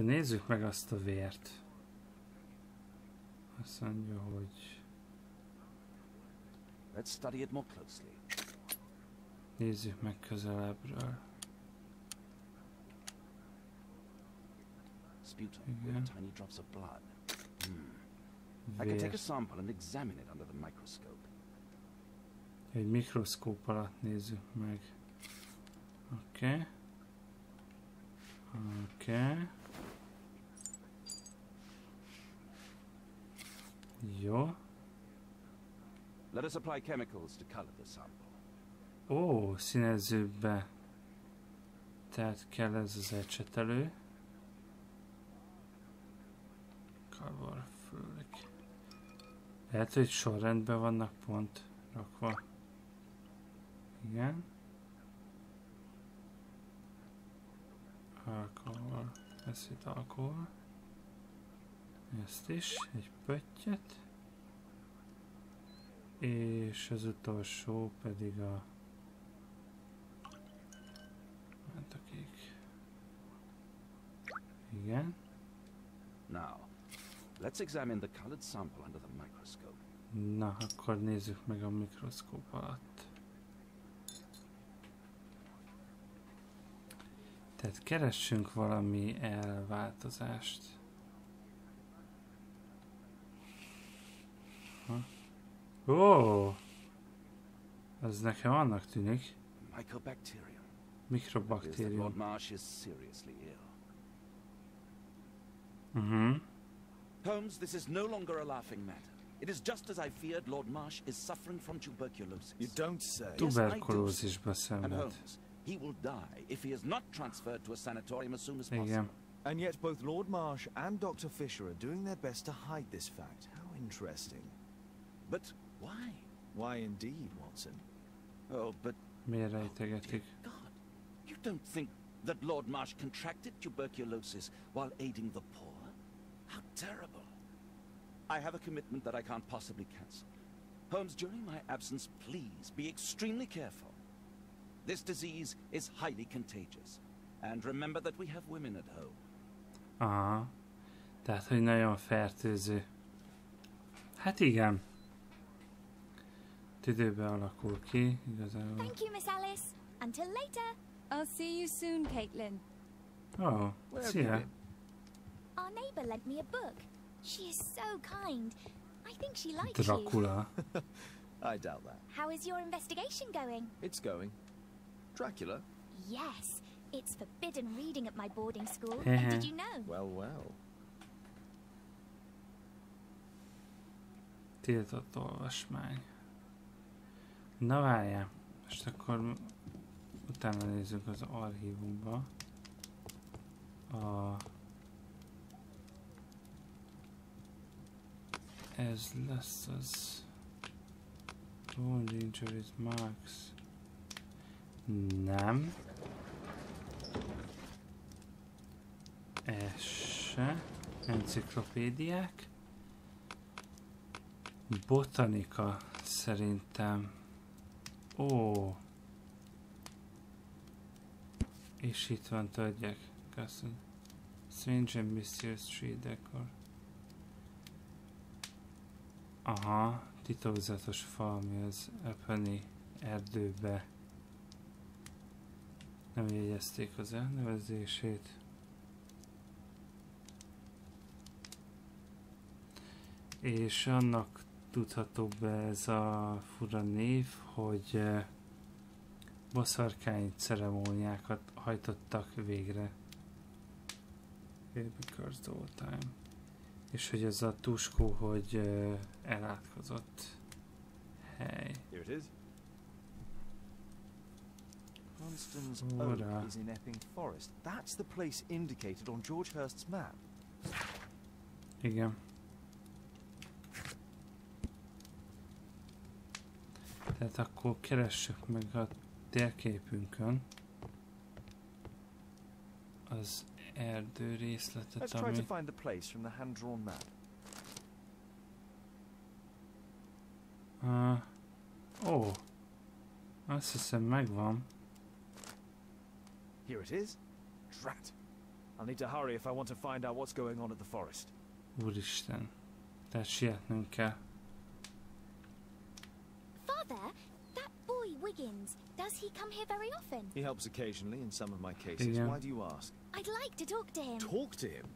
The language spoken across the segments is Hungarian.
Akkor nézzük meg azt a vért. Azt mondja, hogy Let's study it more closely. nézzük meg közelebbről. Sputum Yeah. with tiny drops of blood. Hmm. I can take a Vér. sample and examine it under the microscope. Egy mikroszkóp alatt nézzük meg. Oké. Okay. Oké. Okay. Jó. Let us apply chemicals to color the sample. Ó, színezőbe. Tehát kell ez az ecsetelő. Color flick. Lehet, hogy sorrendben vannak pont rakva. Igen. Alkohol. Ez itt alkohol. Ezt is. Egy pöttyet. És az utolsó pedig a ment a kék. Igen. Now, let's examine the colored sample under the microscope. Na, akkor nézzük meg a mikroszkóp alatt. Tehát keressünk valami elváltozást. Ó! Az nekem annak tűnik. Mycobacterium. Mikrobaktérium. Lord Marsh is seriously ill. Uh-huh. Holmes, this is no longer a laughing matter. It is just as I feared. Lord Marsh is suffering from tuberculosis. You don't say. Tuberkulózisba szenved. Holmes, he will die if he is not transferred to a sanatorium as soon as possible. Igen. And yet both Lord Marsh and Dr. Fisher are doing their best to hide this fact. How interesting. But why? Why indeed, Watson? Oh, but Miért oh, dear rejtegetik? God, you don't think that Lord Marsh contracted tuberculosis while aiding the poor? How terrible. I have a commitment that I can't possibly cancel. Holmes, during my absence, please be extremely careful. This disease is highly contagious. And remember that we have women at home. Aha. Tehát, hogy nagyon fertőző. Hát igen. Tüdőbe alakul ki, igazából. Thank you, Miss Alice. Until later. I'll see you soon, Caitlin. Oh, Where have szia. Our neighbour lent me a book. She is so kind. I think she likes you. Dracula. I doubt that. How is your investigation going? It's going. Dracula? Yes, it's forbidden reading at my boarding school. Heh. and did you know? Well, well. Tiltott olvasmány. Na várjál. Most akkor utána nézzük az archívumba. A... Ez lesz az... Wound injuries marks. Nem. Ez se. Enciklopédiák. Botanika szerintem. Ó. És itt van, tudják. Köszönöm. Strange and Mysterious Tree Decor. Aha, titokzatos fa, ami az Epony erdőbe. Nem jegyezték az elnevezését. És annak tudható be ez a fura név, hogy eh, boszorkány ceremóniákat hajtottak végre. Because the old time. És hogy ez a tuskó, hogy eh, elátkozott hely. Here it is. Constance. Oak is in Epping Forest. That's the place indicated on George Hurst's map. Igen. Tehát akkor keressük meg a térképünkön az erdő részletet, Let's try to ami... find the place from the hand-drawn map. Uh, ó, azt hiszem megvan. Here it is. Drat. I'll need to hurry if I want to find out what's going on at the forest. Úristen. Tehát sietnünk kell. Father, that boy Wiggins, does he come here very often? He helps occasionally in some of my cases. Yeah. Why do you ask? I'd like to talk to him. Talk to him.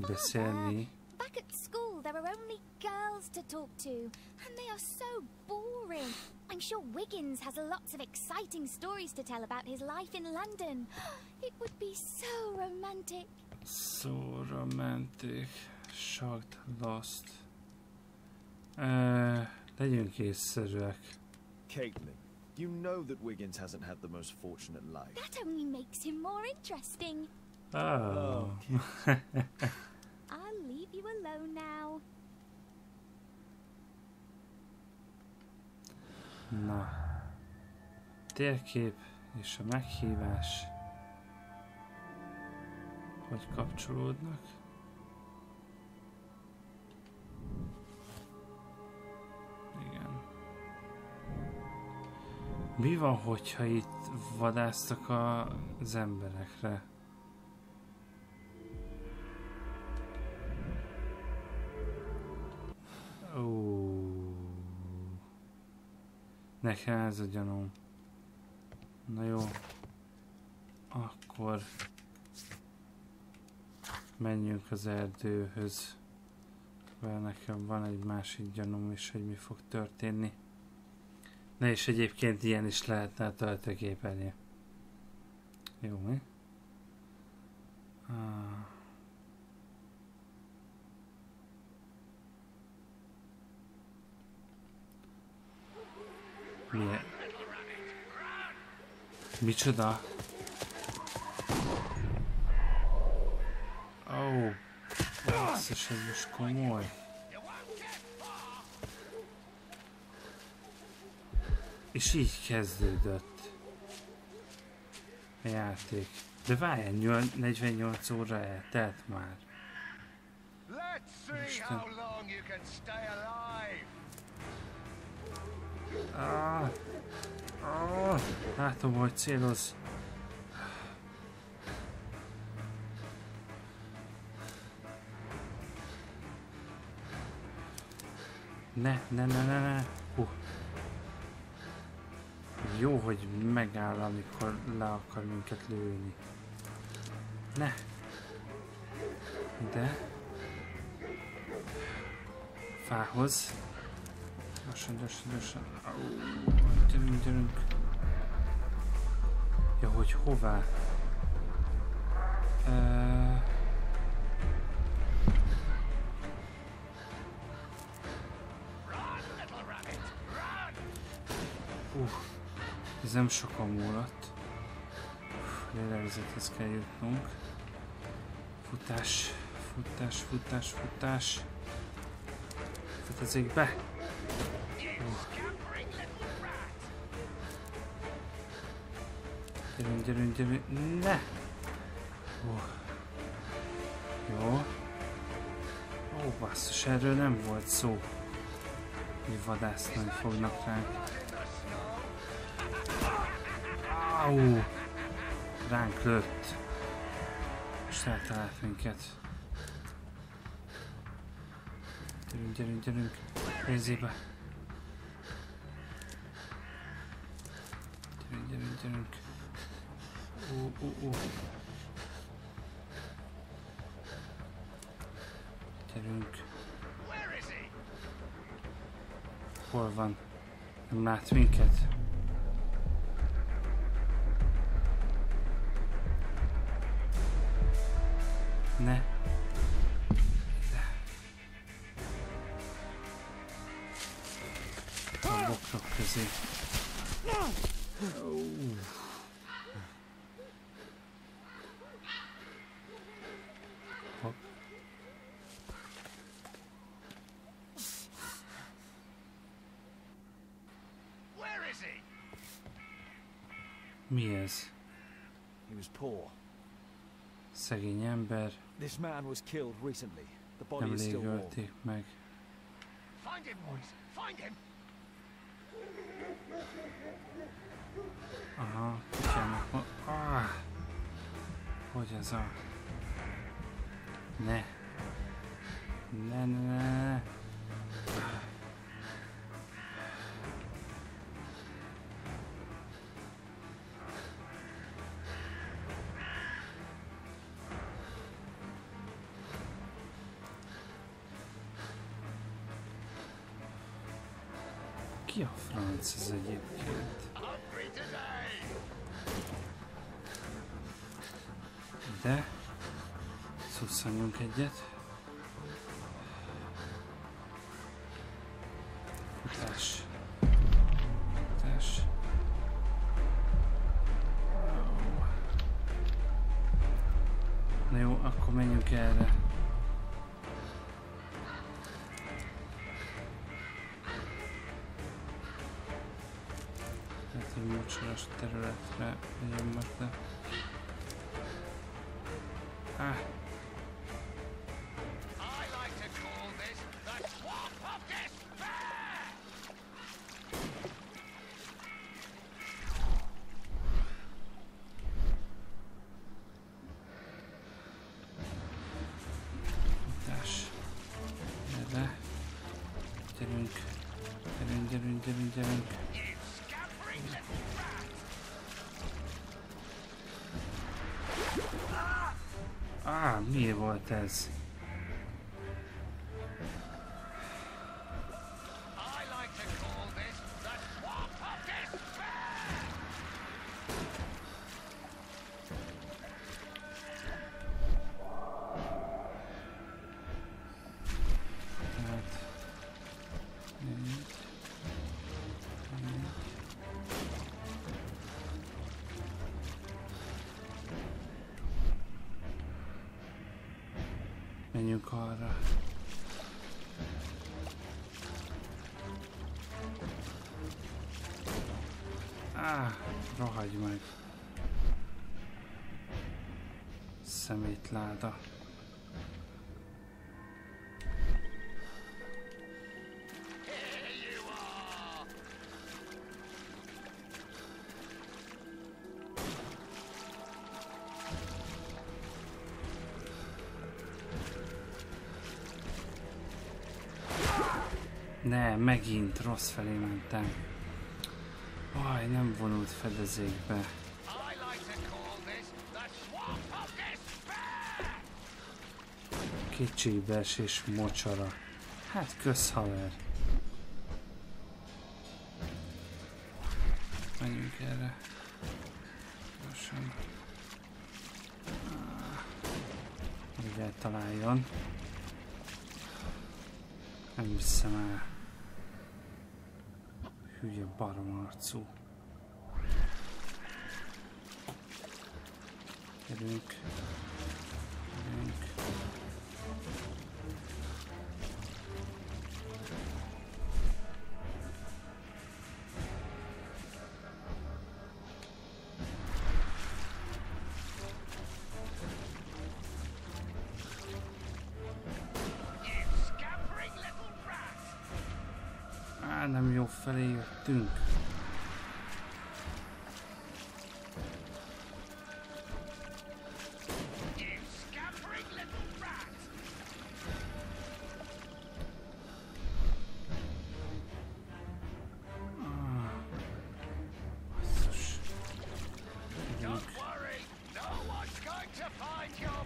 Beszélni. Back at school, there are only girls to talk to, and they are so boring. I'm sure Wiggins has lots of exciting stories to tell about his life in London. It would be so romantic. So romantic. Shocked. Lost. Uh, legyünk észszerűek. Caitlin, you know that Wiggins hasn't had the most fortunate life. That only makes him more interesting. Oh. I'll leave you alone now. Na. Térkép és a meghívás. Hogy kapcsolódnak? Mi van, hogyha itt vadásztak a- az emberekre? Ó. Nekem ez a gyanúm. Na jó. Akkor menjünk az erdőhöz. Mert nekem van egy másik gyanúm is, hogy mi fog történni. Na és egyébként ilyen is lehetne a töltőképernyő. Jó, mi? Ah. Milyen? Micsoda? Ó, oh, ez most komoly. És így kezdődött a játék. De várjál, nyol- 48 óra eltelt már. Isten. Ah, ah, látom, hogy céloz. Ne, ne, ne, ne, ne. Hú. Jó, hogy megáll, amikor le akar minket lőni. Ne. De. Fához. Gyorsan, gyorsan, gyorsan. Gyerünk, gyerünk. Ja, hogy hová? Uh... ez nem sokan múlott. Lélegzethez kell jutnunk. Futás, futás, futás, futás. Futozik be. Gyerünk, gyerünk, gyerünk. Ne! Ó. Jó. Ó, basszus, erről nem volt szó. Hogy vadászni fognak ránk. Au! Ránk lőtt. És eltalált minket. Gyerünk, gyerünk, gyerünk. Helyzébe. Gyerünk, gyerünk, gyerünk. Ó, ó, ó. Gyerünk. Hol van? Nem lát minket? A bokrok közé. Ó. Hopp. Where is he? Mi ez? He was poor. Szegény ember, This man was killed recently. The body nem is still warm. ölték meg. Find him, boys. Find him. 啊，不行了，啊，我先生，来，来来来来。Ki a franc ez egyébként? De szusszanjunk egyet. Þeim mjög þeirra eftir að við erum alltaf. Ah. Mi Menjünk arra. Á, rohagy meg. Szemétláda. Here Ne, megint rossz felé mentem. Aj, nem vonult fedezékbe. I like to call this the baromarcú. Gyerünk. Gyerünk. Á, nem jó felé jöttünk.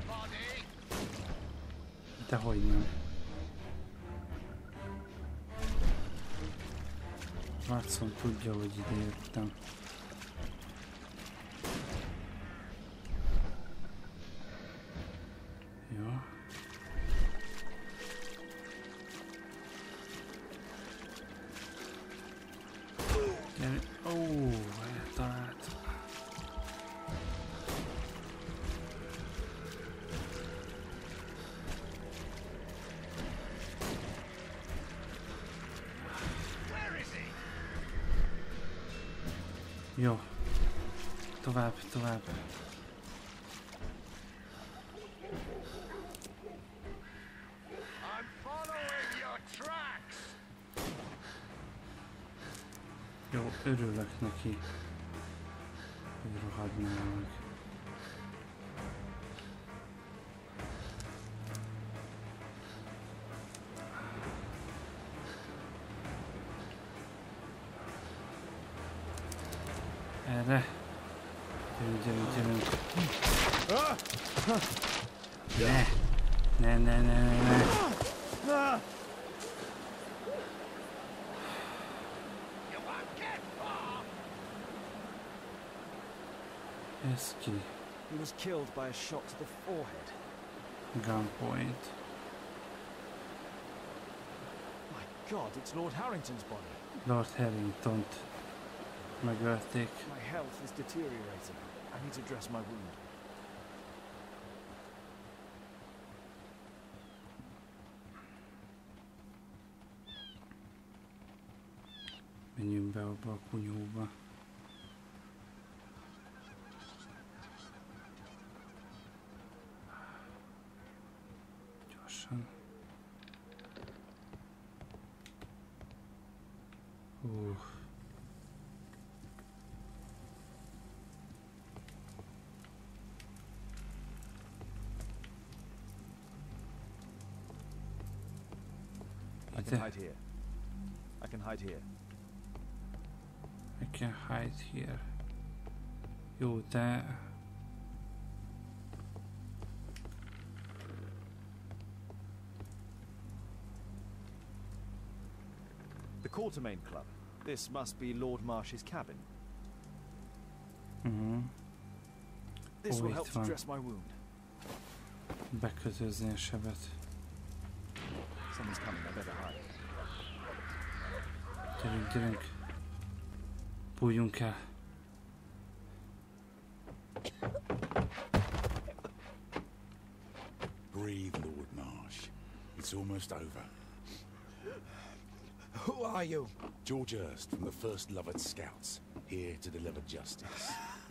Body. Dehogy nem. Watson tudja, hogy ide jöttem. the tracks. Jó, örülök neki, hogy rohadnálok. Killed by a shot to the forehead. Gunpoint. My God, it's Lord Harrington's body. Lord Harringtont megölték. My health is deteriorating. I need to dress my wound. Menjünk be abba a kunyhóba. I can hide here. I can hide here. I can hide here. Jó, de... The Quartermain Club. This must be Lord Marsh's cabin. Uh-huh. This Oh, will help to dress my wound. Bekötözni a sebet. Someone's coming. I better hide. Gyerünk, gyerünk. Bújjunk el. Breathe, Lord Marsh. It's almost over. Who are you? George Hurst from the First Lovett Scouts, here to deliver justice.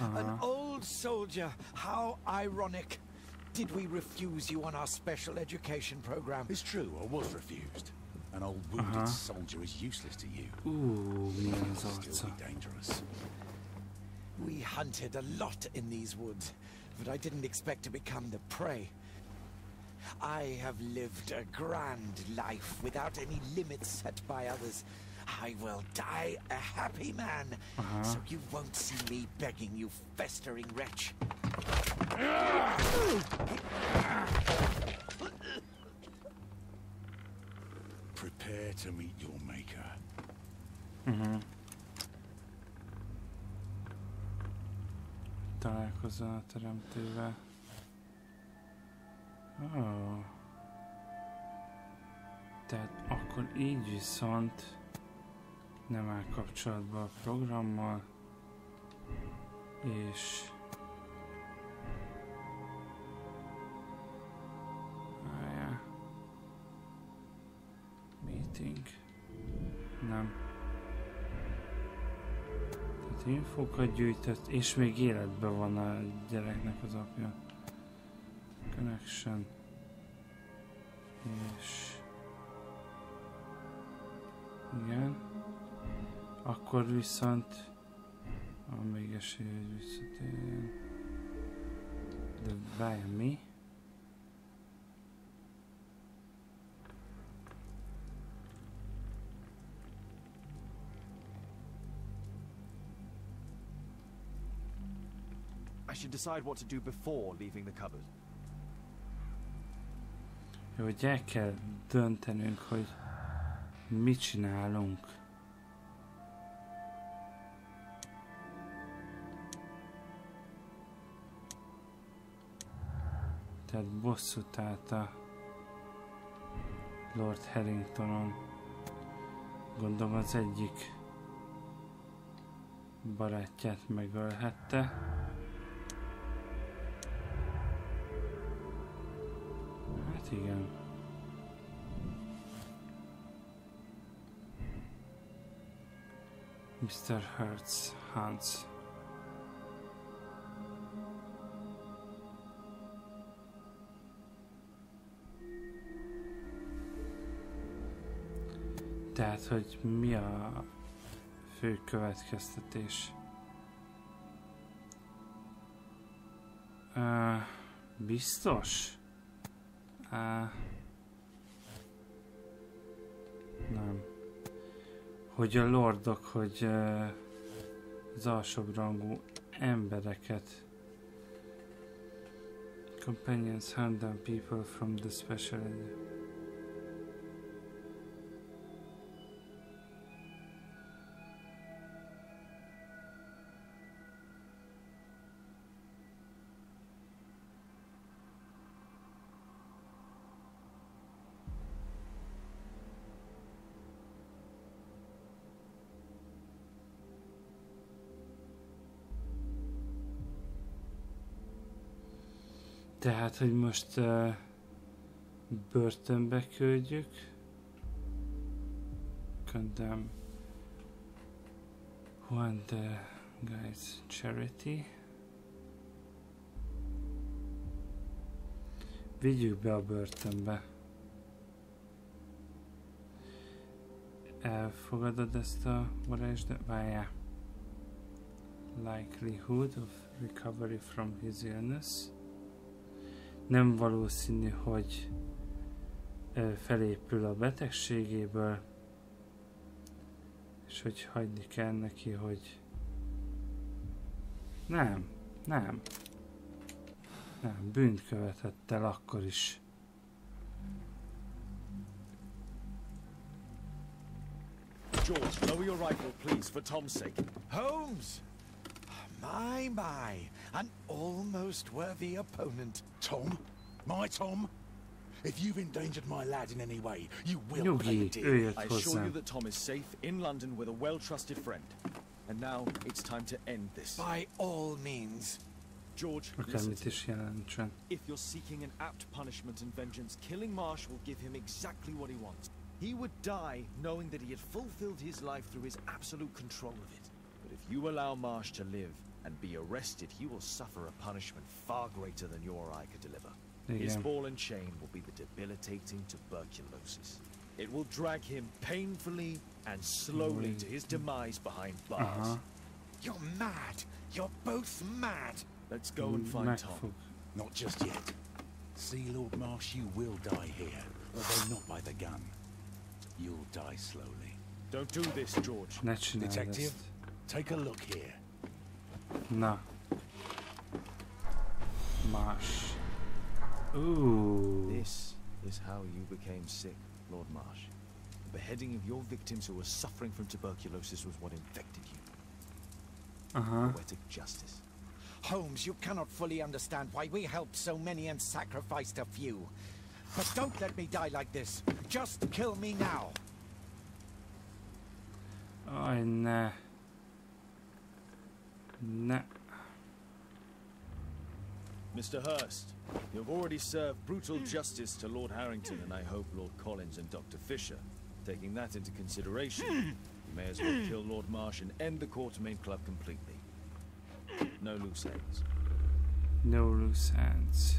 An old soldier. How ironic. Did we refuse you on our special education program? It's true, I was refused. An old wounded Uh-huh. soldier is useless to you. Ú, milyen az Still arca. be dangerous. We hunted a lot in these woods, but I didn't expect to become the prey. I have lived a grand life without any limits set by others. I will die a happy man, Uh-huh. so you won't see me begging you festering wretch. Prepare to meet your maker. Találkozzon a teremtővel. Oh. Tehát akkor így viszont nem áll kapcsolatba a programmal, és Meeting. Nem. Tehát infókat gyűjtött, és még életben van a gyereknek az apja. Connection. És... Igen. Akkor viszont... Van még esély, hogy visszatérjen. De várjál, mi? Should decide what to do before leaving the cupboard. Jó, hogy el kell döntenünk, hogy mit csinálunk. Tehát bosszút állt a Lord Harringtonon. Gondolom az egyik barátját megölhette. Igen. Mr. Hertz Hans. Tehát, hogy mi a fő következtetés? Uh, biztos? Uh, nem. Hogy a lordok, hogy uh, az alsóbrangú embereket. Companions hunt down people from the special area. Tehát, hogy most uh, börtönbe küldjük. Condemn Juan the Guys Charity. Vigyük be a börtönbe. Elfogadod ezt a varázsd... Várjál. Likelihood of recovery from his illness nem valószínű, hogy felépül a betegségéből, és hogy hagyni kell neki, hogy nem, nem, nem, bűnt követett el akkor is. George, lower your rifle, please, for Tom's sake. Holmes! My, my, an almost worthy opponent. Tom? My Tom? If you've endangered my lad in any way, you will Nyugi, pay the deal. I assure you that Tom is safe in London with a well-trusted friend. And now it's time to end this. By all means. George, listen to me. If you're seeking an apt punishment and vengeance, killing Marsh will give him exactly what he wants. He would die knowing that he had fulfilled his life through his absolute control of it. But if you allow Marsh to live and be arrested, he will suffer a punishment far greater than your eye could deliver. His Igen. ball and chain will be the debilitating tuberculosis. It will drag him painfully and slowly to his demise behind bars. Aha. You're mad. You're both mad. Let's go and find Tom. Megfog. Not just yet. See, Lord Marsh, you will die here, although not by the gun. You'll die slowly. Don't do this, George. Ne Detective? Take a look here. Na. Marsh. Ooh. This is how you became sick, Lord Marsh. The beheading of your victims who were suffering from tuberculosis was what infected you. Aha. Poetic justice. Holmes, you cannot fully understand why we helped so many and sacrificed a few. But don't let me die like this. Just kill me now. Oh, Aj, ne. Ne. Mr. Hurst, you have already served brutal justice to Lord Harrington and I hope Lord Collins and Dr. Fisher. Taking that into consideration, you may as well kill Lord Marsh and end the Quartermain Club completely. No loose ends. No loose ends.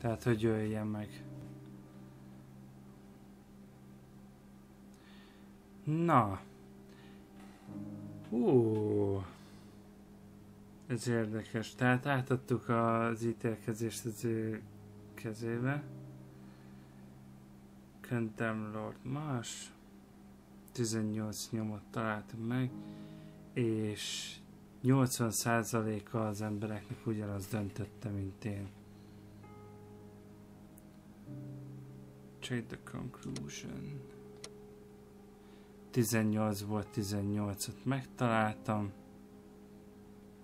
That's Tehát, hogy jöjjen meg. Na. Hú. Ez érdekes. Tehát átadtuk az ítélkezést az ő kezébe. Condemn Lord Marsh. 18 nyomot találtunk meg. És 80%-a az embereknek ugyanaz döntötte, mint én. Check the conclusion. 18 volt, 18-ot megtaláltam.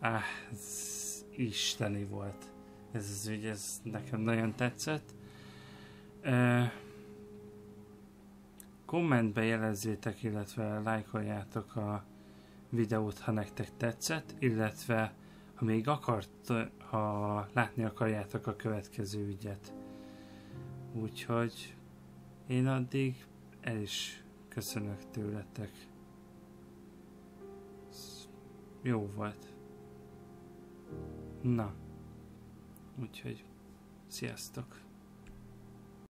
Ah, ez isteni volt. Ez az ügy, ez nekem nagyon tetszett. Uh, kommentbe jelezzétek, illetve lájkoljátok a videót, ha nektek tetszett, illetve ha még akart, ha látni akarjátok a következő ügyet. Úgyhogy én addig el is köszönök tőletek. Jó volt. Na. Úgyhogy sziasztok.